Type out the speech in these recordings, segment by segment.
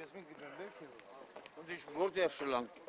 Ես մի գտնեմ դեր քիզ։ Ոնց որ դեր շլանք։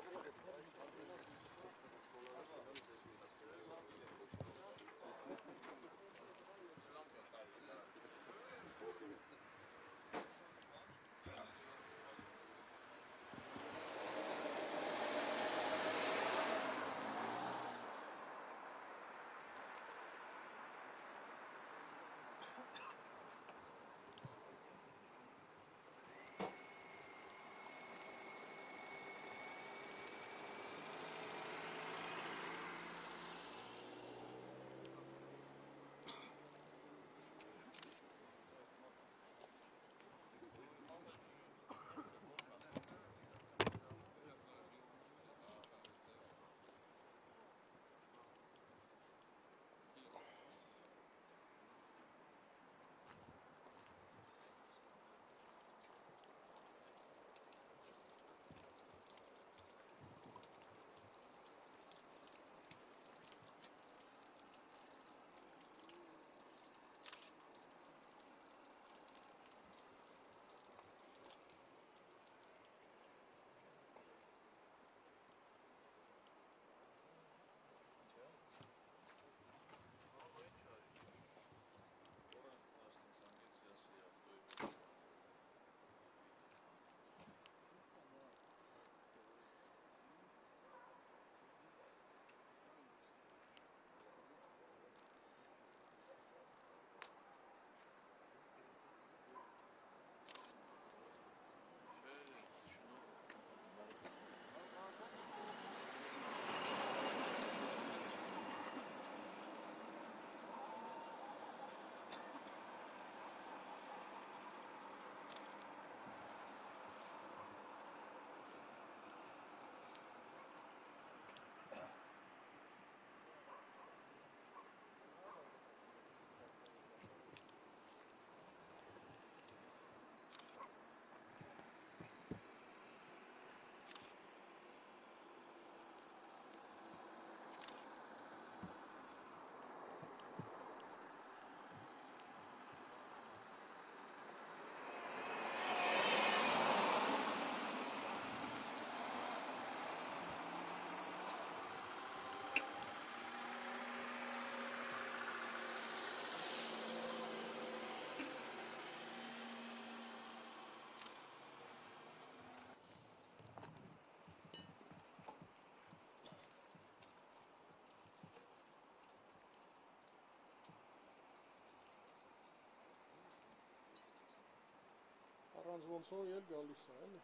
Առանց ոնց որ էլ գալիս է, էլի։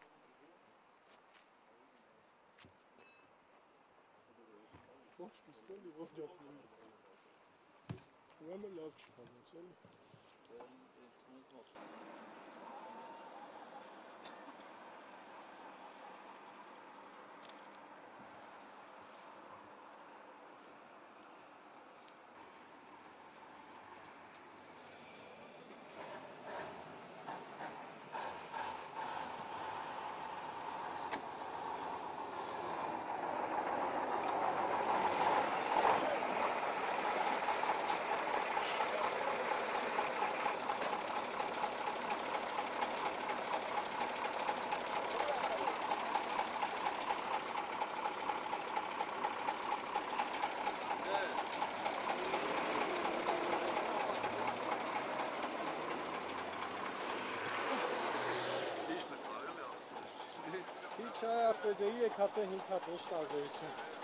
Ոչ պիստոլի, ոչ ջապլի։ Ուրեմն լավ չփանց, էլի։ Քիչ է, ապեդեի եք հատե 5 հատ ոչ տարբերություն։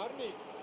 Army.